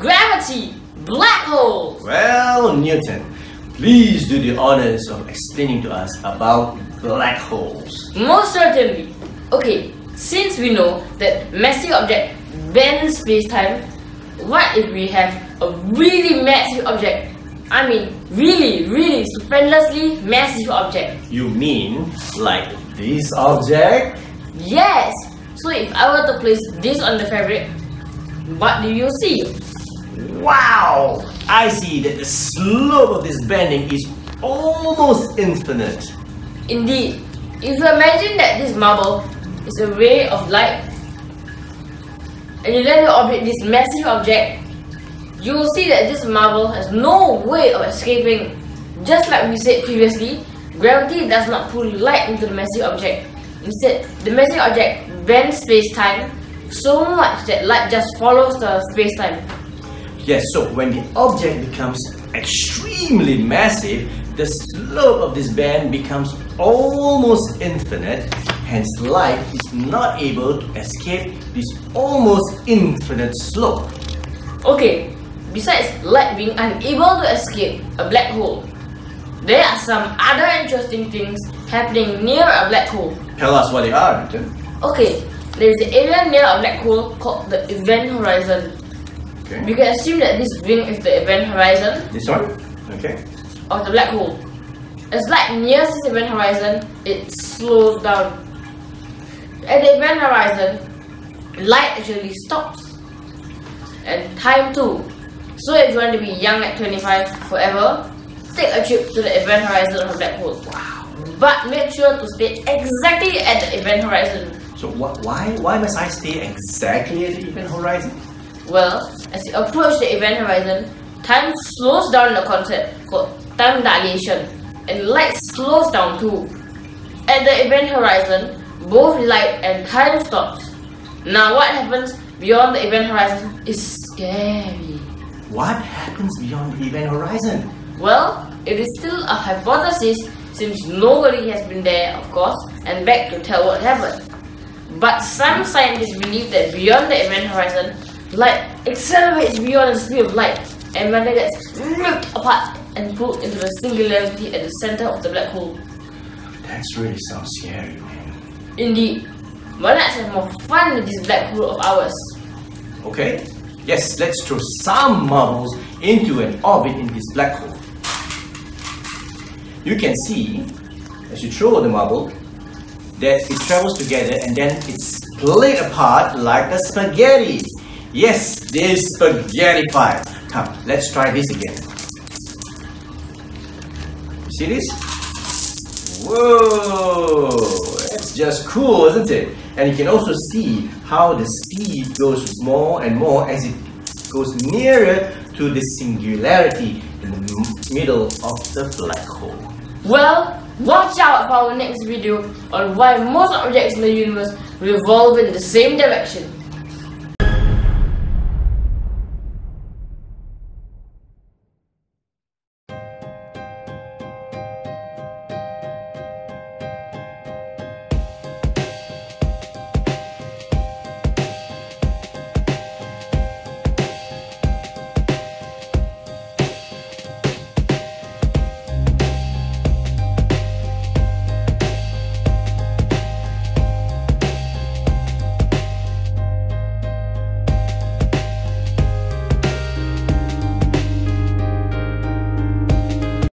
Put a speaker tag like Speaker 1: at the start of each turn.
Speaker 1: gravity, black holes.
Speaker 2: Well, Newton, please do the honors of explaining to us about black holes.
Speaker 1: Most certainly. Okay, since we know that massive object bends space-time, what if we have a really massive object? I mean, really, really stupendously massive object.
Speaker 2: You mean like this object?
Speaker 1: Yes! So if I were to place this on the fabric, what do you see?
Speaker 2: Wow! I see that the slope of this bending is almost infinite.
Speaker 1: Indeed, if you imagine that this marble is a ray of light, and you let it orbit this massive object, you will see that this marble has no way of escaping. Just like we said previously, gravity does not pull light into the massive object. Instead, the massive object bends space-time so much that light just follows the space-time.
Speaker 2: Yes, so when the object becomes extremely massive, the slope of this band becomes almost infinite, hence light is not able to escape this almost infinite slope.
Speaker 1: Okay, besides light being unable to escape a black hole, there are some other interesting things happening near a black hole.
Speaker 2: Tell us what they are, Newton.
Speaker 1: Okay, there is an area near a black hole called the event horizon.
Speaker 2: Okay.
Speaker 1: We can assume that this ring is the event horizon
Speaker 2: This one? Okay.
Speaker 1: of the black hole. As light nears this event horizon, it slows down. At the event horizon, light actually stops. And time too. So if you want to be young at 25 forever, take a trip to the event horizon of a black hole. Wow. But make sure to stay exactly at the event horizon.
Speaker 2: So what, why, why must I stay exactly at the event horizon?
Speaker 1: Well, as you approach the event horizon, time slows down in a concept called time dilation, and light slows down too. At the event horizon, both light and time stops. Now what happens beyond the event horizon is scary.
Speaker 2: What happens beyond the event horizon?
Speaker 1: Well, it is still a hypothesis since nobody has been there, of course, and back to tell what happened. But some scientists believe that beyond the event horizon, light accelerates beyond the speed of light and matter gets ripped apart and pulled into the singularity at the center of the black hole.
Speaker 2: That really sounds scary, man.
Speaker 1: Indeed, but let's have more fun with this black hole of ours.
Speaker 2: Okay? Yes, let's throw some marbles into an orbit in this black hole. You can see, as you throw the marble, that it travels together and then it's split apart like a spaghetti. Yes, this spaghettified. Come, let's try this again. See this? Whoa! That's just cool, isn't it? And you can also see how the speed goes more and more as it goes nearer to the singularity in the middle of the black hole.
Speaker 1: Well, watch out for our next video on why most objects in the universe revolve in the same direction.